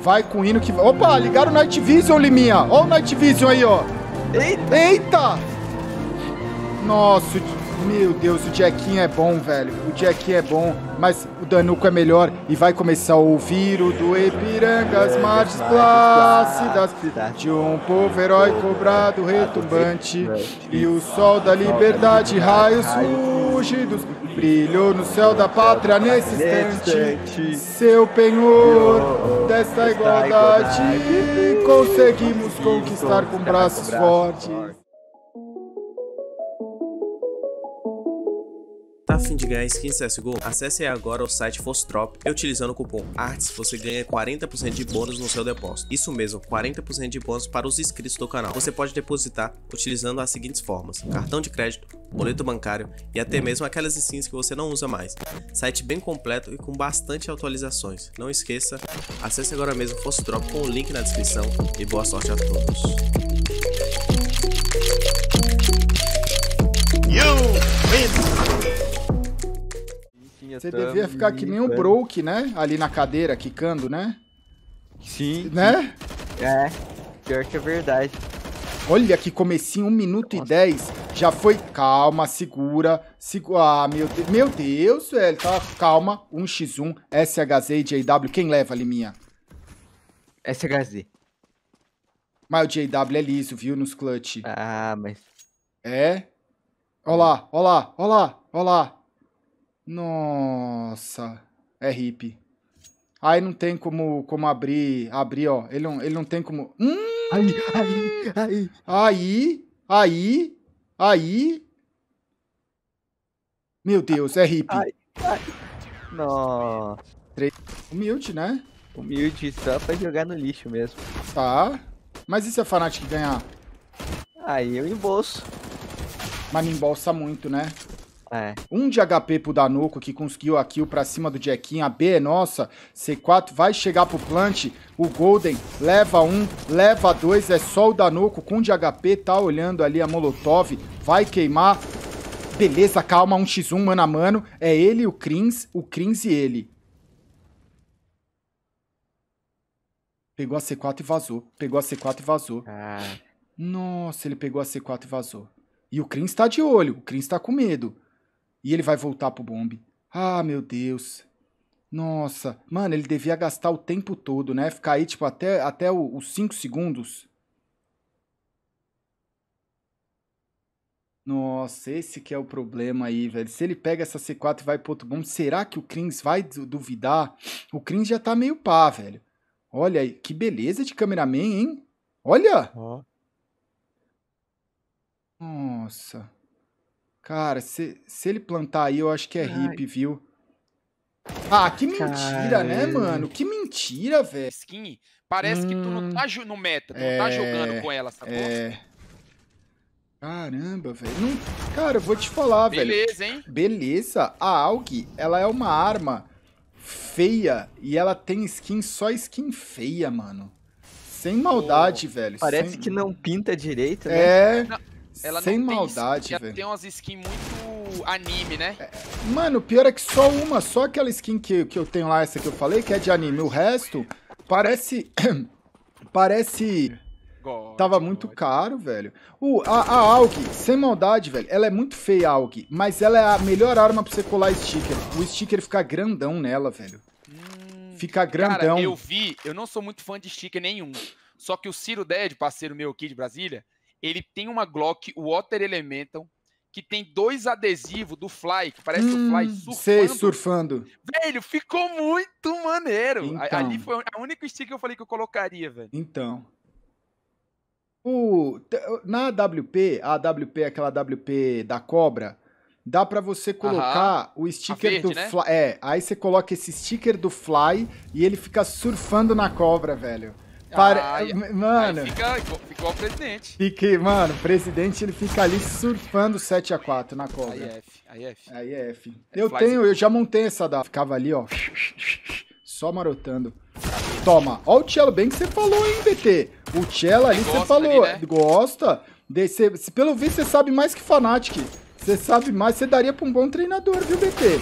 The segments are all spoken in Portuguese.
Vai com o hino que... Opa, ligaram o Night Vision, Liminha. Ó o Night Vision aí, ó. Eita! Eita! Nossa, meu Deus, o Jackinho é bom, velho. O Jackinho é bom, mas o Danuco é melhor. E vai começar a ouvir o do Ipiranga, as margens plácidas de um povo herói cobrado, retumbante. E o sol da liberdade, raios brilhou no céu da pátria nesse instante. Seu penhor desta igualdade, conseguimos conquistar com braços fortes. Tá afim de ganhar skins CSGO? Acesse agora o site Fostrop e utilizando o cupom ARTS você ganha 40% de bônus no seu depósito. Isso mesmo, 40% de bônus para os inscritos do canal. Você pode depositar utilizando as seguintes formas: cartão de crédito, boleto bancário e até mesmo aquelas skins que você não usa mais. Site bem completo e com bastante atualizações. Não esqueça, acesse agora mesmo Fostrop com o link na descrição e boa sorte a todos. Você devia ficar que nem o Broke, né? Ali na cadeira, quicando, né? Sim. Né? É, pior que é verdade. Olha que comecinho, 1 minuto e 10. Já foi. Calma, segura. Segura. Ah, meu Deus. Meu Deus, velho. Tá, calma. 1x1, SHZ e JW. Quem leva, Liminha? SHZ. Mas o JW é liso, viu? Nos clutch. Ah, mas. É? Ó lá, ó lá, ó lá, ó lá. Nossa. É hippie. Aí não tem como, como abrir, abrir, ó. Ele não, ele não tem como... Hum, Aí, aí, aí. aí, aí, aí... Meu Deus, é hippie. Ai, ai. Nossa. Humilde, né? Humilde só pra jogar no lixo mesmo. Tá. Mas e se a Fnatic ganhar? Aí eu embolso. Mas me embolsa muito, né? É. Um de HP pro Danuco, que conseguiu a kill pra cima do Jackinho. A B é nossa. C4 vai chegar pro plant. O Golden leva um, leva dois. É só o Danuco com de HP. Tá olhando ali a Molotov. Vai queimar. Beleza, calma. 1x1 mano a mano. É ele, o Krins. O Krins e ele. Pegou a C4 e vazou. Pegou a C4 e vazou. Ah, Nossa, ele pegou a C4 e vazou. E o Krins tá de olho. O Krins tá com medo. E ele vai voltar pro bombe. Ah, meu Deus. Nossa. Mano, ele devia gastar o tempo todo, né? Ficar aí, tipo, até, até os 5 segundos. Nossa, esse que é o problema aí, velho. Se ele pega essa C4 e vai pro outro bombe, será que o Krins vai du- duvidar? O Krins já tá meio pá, velho. Olha aí, que beleza de cameraman, hein? Olha! ó. Nossa. Cara, se, se ele plantar aí, eu acho que é Ai. hippie, viu? Ah, que mentira, né, mano? Que mentira, velho. skin, parece que tu não Hum. tá ju- no meta, tu É, não tá jogando com ela, sacou? É. Caramba, velho. Não- Cara, eu vou te falar, velho. Beleza, hein? Beleza. A AUG, ela é uma arma feia e ela tem skin, só skin feia, mano. Sem maldade, velho. Parece sem- que não pinta direito, né? É. Não, Ela sem não tem maldade, skin, ela velho. tem umas skins muito anime, né? Mano, o pior é que só uma, só aquela skin que, que eu tenho lá, essa que eu falei, que é de anime. O resto parece. parece. God, Tava God. muito caro, velho. O, a, a AUG, sem maldade, velho, ela é muito feia, a AUG, mas ela é a melhor arma pra você colar sticker. O sticker fica grandão nela, velho. Hum, Fica grandão. Cara, eu vi, eu não sou muito fã de sticker nenhum. Só que o Ciro Dead, parceiro meu aqui de Brasília, ele tem uma Glock Water Elemental que tem dois adesivos do Fly, que parece o Fly Hum, surfando. Sei, surfando. Velho, ficou muito maneiro. Então. Ali foi a única sticker que eu falei que eu colocaria, velho. Então. O, na AWP, a AWP aquela AWP da cobra, dá pra você colocar o sticker verde, do né? Fly. É, aí você coloca esse sticker do Fly e ele fica surfando na cobra, velho. Pare- Ai, Mano, Aí fica, igual o presidente. fique, mano, o presidente ele fica ali surfando 7x4 na cobra. aí é F. Aí é F. É Eu tenho, eu já montei essa da. Ficava ali, ó. Só marotando. Toma. Ó o cello, bem que você falou, hein, BT? O cello ali você falou. né? Gosta. De, cê- pelo visto você sabe mais que Fnatic. Você sabe mais, você daria pra um bom treinador, viu, BT?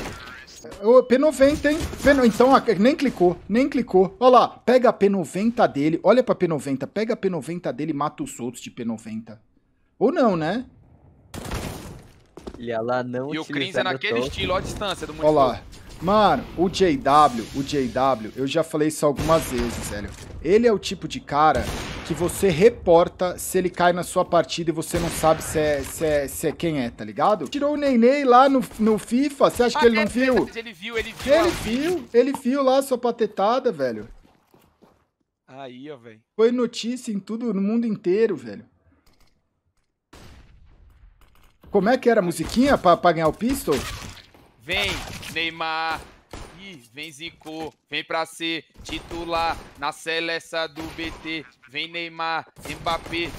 Ô, P90, hein? P... Então, ó, nem clicou, nem clicou. Olha lá, pega a P90 dele, olha pra P90, pega a P90 dele e mata os outros de P90. Ou não, né? E ela não E o Crins é naquele toque. estilo, ó a distância do Olha lá. Mano, o JW, o JW, eu já falei isso algumas vezes, velho. Ele é o tipo de cara que você reporta se ele cai na sua partida e você não sabe se é, se é, se é quem é, tá ligado? Tirou o Nenê lá no, no FIFA, você acha que ele não é viu? Ele viu, ele viu. Ele viu, ele viu lá sua patetada, velho. Aí, ó, velho. Foi notícia em tudo, no mundo inteiro, velho. Como é que era a musiquinha pra, pra ganhar o pistol? Vem, Neymar. Vem Zico. Vem pra ser titular na seleção do BT. Vem Neymar, Mbappé.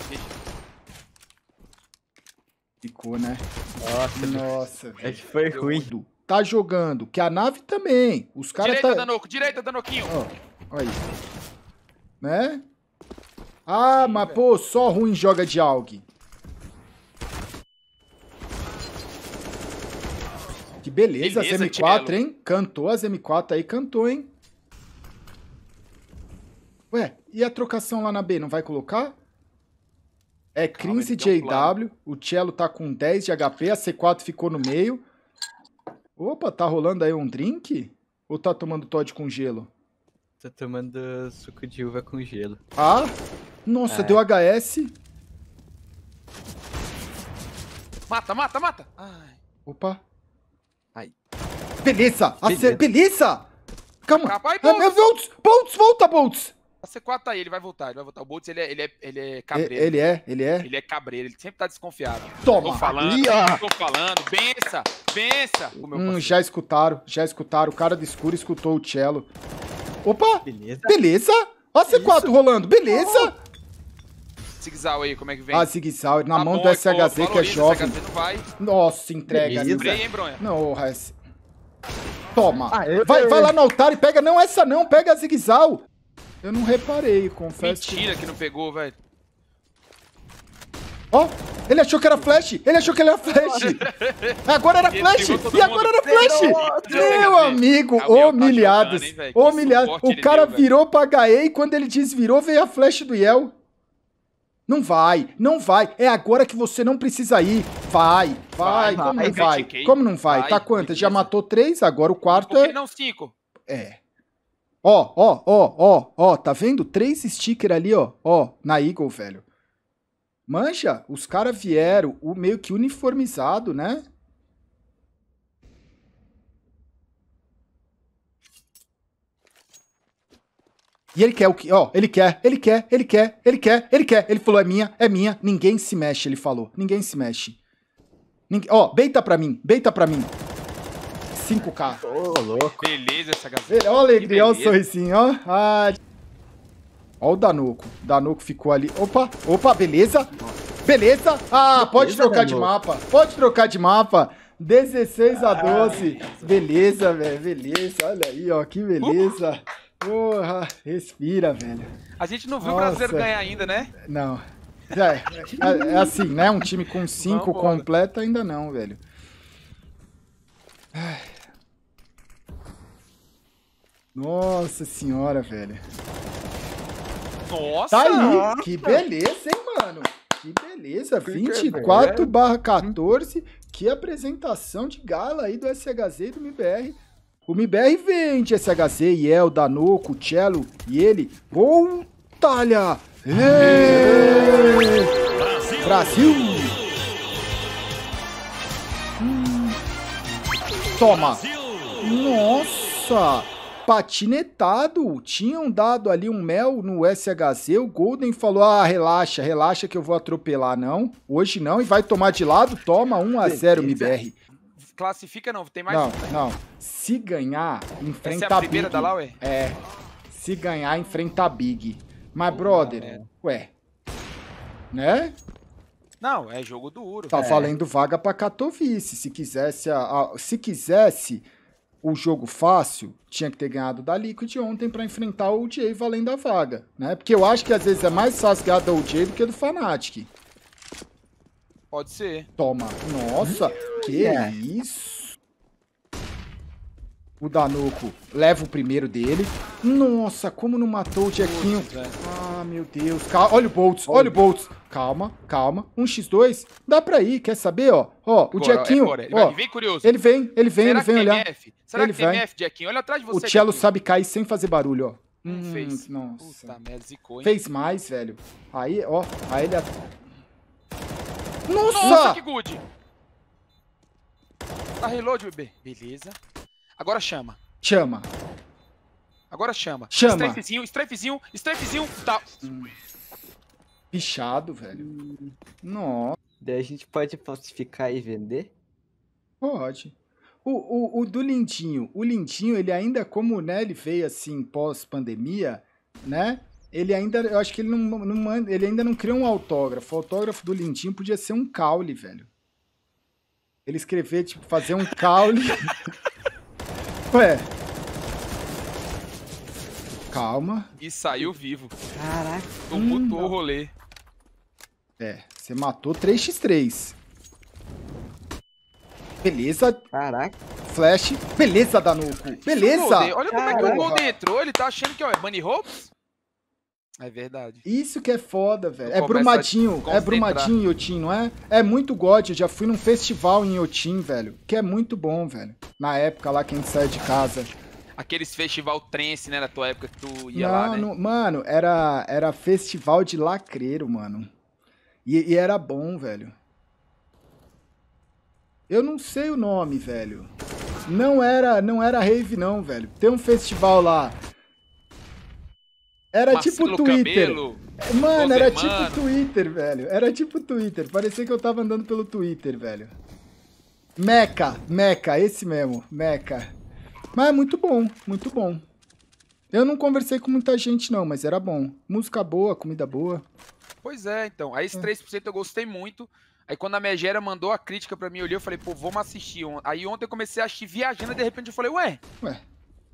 Ficou, né? Nossa, Nossa, acho velho. que foi ruim. Tá jogando, que a nave também. Os caras Direita, tá... Danoco, direita, Danoquinho. Ó, olha aí. Né? Ah, mas pô, só ruim joga de AUG. Que beleza, Beleza, as M4, Tchelo. hein? Cantou as M4 aí, cantou, hein? Ué, e a trocação lá na B, não vai colocar? É Calma, 15 ele tem um JW, o Cello tá com 10 de HP, a C4 ficou no meio. Opa, tá rolando aí um drink? Ou tá tomando Todd com gelo? Tô tomando suco de uva com gelo. Ah, nossa, É. deu HS. Mata, mata, mata. Ai. Opa. Ai. Beleza, beleza. beleza. Calma. Capaz, Ah, meu, Boltz, Boltz, volta, Boltz. A C4 tá aí, ele vai voltar, ele vai voltar. O Boltz, ele é, ele é, ele é E- cabreiro. Ele é, ele é. Ele é cabreiro, ele sempre tá desconfiado. Toma. Tô falando, Aí, ó. tô falando. Bença, bença. O meu Hum, já escutaram, já escutaram. O cara do escuro escutou o cello. Opa, Beleza. beleza. Ó a C4 rolando, beleza. Zigzag aí, como é que vem? Ah, Zig Zag, na Tá mão bom, do pô, SHZ que é jovem. SHZ não vai. Nossa, entrega. Spray, hein, Bronha? Não, Res. Toma. Aê. Vai, vai lá no altar e pega. Não, essa não, pega a Zig Zag. Eu não reparei, confesso. Mentira que não pegou, velho. Ó, ele achou que era flash. Ele achou que ele era flash. Agora era flash. E agora era flash. Meu amigo, Gabriel tá humilhados. Humilhados. O cara virou pra HE e quando ele desvirou veio a flash do Yel. Não vai, não vai. É agora que você não precisa ir. Vai, vai. Vai, Como vai. não vai? Como não vai? Vai, Tá quantas? Já matou três, agora o quarto é... não cinco? É. Ó, ó, ó, ó, ó, tá vendo? Três stickers ali, ó, ó, na Eagle, velho. Mancha, os caras vieram o meio que uniformizado, né? E ele quer o que? Ó, ele quer, ele quer, ele quer, ele quer, ele quer. Ele falou, é minha, é minha. Ninguém se mexe, ele falou. Ninguém se mexe. Ninguém... Ó, beita pra mim, beita pra mim. 5k. Ô, louco. Beleza essa gazeta. Olha a alegria, olha o sorrisinho, ó. Ah. Ó o Danuco. Danuco ficou ali. Opa, opa, beleza. Beleza. Ah, pode Beleza, trocar de Danuco. mapa. Pode trocar de mapa. 16 a 12. Beleza, velho. Beleza. Olha aí, ó. Que beleza. Porra, respira, velho. A gente não viu Nossa. o brasileiro ganhar ainda, né? Não. É, é, é assim, né? Um time com 5 Vambora. completo ainda não, velho. Ai. Nossa senhora, velho. Nossa! Tá aí, que beleza, hein, mano? Que beleza, 24 barra 14. Que apresentação de gala aí do SHZ e do MBR. O MBR vende SHZ, Yel, Danoco, Cello e ele. Gol, talha! Ê! Brasil! Hum. Toma! Nossa! Patinetado! Tinham dado ali um mel no SHZ. O Golden falou: Ah, relaxa, relaxa que eu vou atropelar. Não, hoje não. E vai tomar de lado? Toma 1 a 0 Beleza. MBR. Classifica não, tem mais Não, um. né? não. Se ganhar, enfrenta Essa é a primeira Big. da ué? É. Se ganhar, enfrenta a Big. Mas, brother, merda. ué. Né? Não, é jogo duro. Tá É. valendo vaga pra Katowice. Se quisesse, a- a- se quisesse o jogo fácil, tinha que ter ganhado da Liquid ontem pra enfrentar o OJ valendo a vaga, né? Porque eu acho que às vezes é mais fácil ganhar do OJ do que do Fnatic. Pode ser. Toma. Nossa, que É. isso? O Danuco leva o primeiro dele. Nossa, como não matou o Jequinho. Ah, meu Deus. Cal- Olha o Boltz, olha o Boltz. Calma, calma. Um x2. Dá pra ir, quer saber, ó? Ó, o Jequinho, agora, ele ó. Vem curioso. Ele vem, ele vem, Será ele vem olhar. MF? Será Ele que tem vai. MF, Jequinho? Olha atrás de O você. Cello Jequinho. sabe cair sem fazer barulho, ó. Não Hum, fez. Nossa. Puta merda, zicou, hein? Fez mais, velho. Aí, ó. Aí ele. Nossa, Nossa! que good! Tá reload, bebê. Beleza. Agora chama. Chama. Agora chama. Chama. Strafezinho, strafezinho, strafezinho. Tá. Pichado, velho. Nossa, Daí a gente pode falsificar e vender? pode. O, o, o do Lindinho. O Lindinho, ele ainda, como né, ele veio assim pós-pandemia, né? Ele ainda, eu acho que ele não, não manda, ele ainda não criou um autógrafo. O autógrafo do Lindinho podia ser um caule, velho. Ele escrever, tipo, fazer um caule. Ué. Calma. E saiu vivo. Caraca. Tumultuou o rolê. É, você matou 3x3. Beleza, Caraca. Flash. Beleza, Danuco. Beleza. Golden- Olha como é que o Caraca. Golden entrou. Ele tá achando que ó, é Bunny Hopes? É verdade. Isso que é foda, velho. É Brumadinho. É. Brumadinho em Yotin, não é? É muito God. Eu já fui num festival em Yotin, velho. Que é muito bom, velho. Na época lá que a gente saiu de casa. Aqueles festival trance, né, na tua época que tu ia lá, né? Mano, mano, era, era festival de lacreiro, mano. E, e era bom, velho. Eu não sei o nome, velho. Não era, não era rave não, velho. Tem um festival lá. Era tipo Twitter. Camelo. Mano, era Rosemano. tipo Twitter, velho. Era tipo Twitter. Parecia que eu tava andando pelo Twitter, velho. Meca, Meca, esse mesmo, Meca. Mas é muito bom, muito bom. Eu não conversei com muita gente, não, mas era bom. Música boa, comida boa. Pois é, então. Aí esse 3% eu gostei muito. Aí quando a Megera mandou a crítica pra mim, eu olhei, eu falei, pô, vamos assistir. Aí ontem eu comecei a assistir viajando e de repente eu falei, ué, Ué,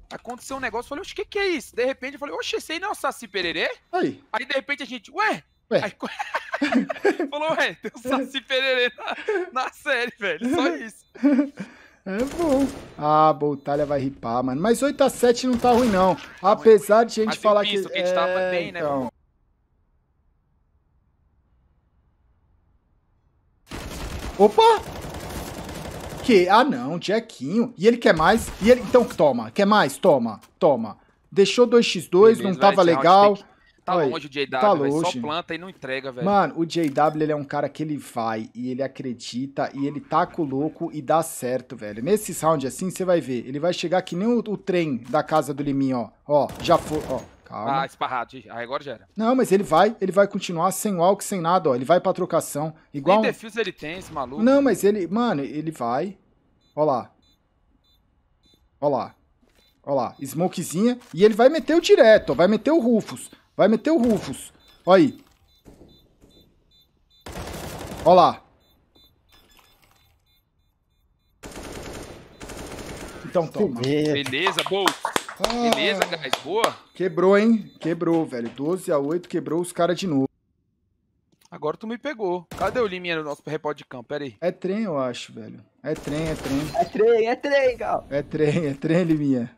aconteceu um negócio. Eu falei, oxe, o que que é isso? De repente eu falei, oxe, esse aí não é o Saci Pererê? aí. Aí de repente a gente, ué? Ué. Aí, falou, ué, tem o Saci Pererê na, na série, velho. Só isso. É bom. Ah, a Boltalha vai ripar, mano. Mas 8x7 não tá ruim, não. Apesar de a gente Mas falar que. que a gente tava é, bem, né, então. Opa! Que? Ah, não, Jequinho. E ele quer mais? E ele. Então toma. Quer mais? Toma. Toma. Deixou 2x2, Beleza, não tava round legal. que- Tá Oi, longe o JW, tá velho. Só longe. planta e não entrega, velho. Mano, o JW ele é um cara que ele vai e ele acredita e ele taca o louco e dá certo, velho. Nesse round assim, você vai ver. Ele vai chegar que nem o, o trem da casa do Liminho, ó. Ó, já foi, ó. Calma. Ah, esparrado. Aí agora já era. Não, mas ele vai, ele vai continuar sem walk, sem nada, ó. Ele vai pra trocação. Igual. Nem defuse ele tem, esse maluco. Não, mas ele, mano, ele vai. Ó lá. Ó lá. Ó lá. Smokezinha. E ele vai meter o direto, ó. Vai meter o Rufus. Vai meter o Rufus. Ó aí. Ó lá. Então toma. Beleza, Bolt. Ah, Beleza, guys. Boa. Quebrou, hein? Quebrou, velho. 12 a 8 quebrou os caras de novo. Agora tu me pegou. Cadê o Liminha no nosso repórter de campo? Pera aí. É trem, eu acho, velho. É trem, é trem. É trem, é trem, gal. É trem, é trem, Liminha.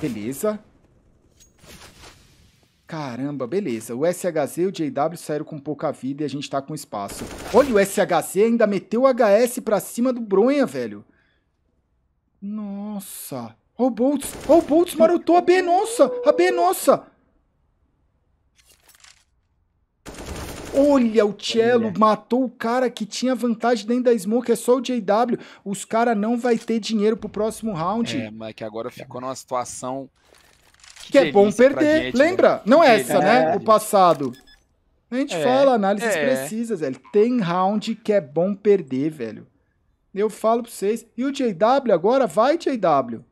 Beleza. Caramba, beleza. O SHZ e o JW saíram com pouca vida e a gente tá com espaço. Olha, o SHZ ainda meteu o HS pra cima do Bronha, velho. Nossa. Ó o Boltz. Ó o Boltz marotou a B, nossa. A B, nossa. Olha, o Cello Olha. matou o cara que tinha vantagem dentro da Smoke, é só o JW. Os caras não vai ter dinheiro pro próximo round. É, mas que agora ficou numa situação. que é bom perder. gente, Lembra? velho. Não Que essa, né? O passado. A gente É, fala análises é. precisas, velho. Tem round que é bom perder, velho. Eu falo pra vocês. E o JW agora? Vai, JW.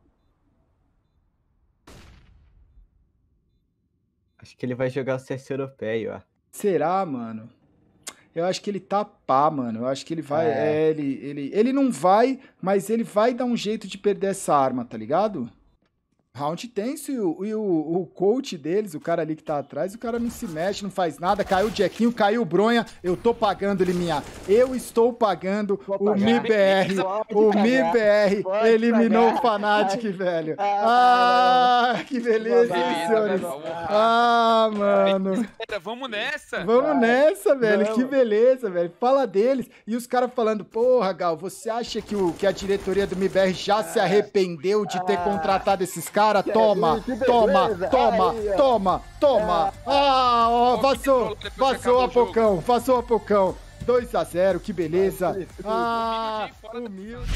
Acho que ele vai jogar o CS europeu, ó. Será, mano? Eu acho que ele tá pá, mano. Eu acho que ele vai. É. É, ele, ele, ele não vai, mas ele vai dar um jeito de perder essa arma, tá ligado? Round tenso e, o, e o, o coach deles, o cara ali que tá atrás, o cara não se mexe, não faz nada. Caiu o Jequinho, caiu o Bronha. Eu tô pagando limiar. Eu estou pagando Vou o. MIBR. O pagar. MIBR Pode eliminou pagar. o Fnatic, velho. Ah, Ah, que beleza, Beleza, senhores. beleza. Ah, mano. Vamos nessa. Vamos nessa, velho. Vamos. Que beleza, velho. Fala deles. E os caras falando, porra, Gal, você acha que, o, que a diretoria do MIBR já se arrependeu de ter Ah. contratado esses caras? Toma, que toma, beleza. toma, Aí, ó. toma, toma. Ah, ó, passou, passou a. Pocão, passou a Pocão. 2 a 0 que beleza. Ah, humilde.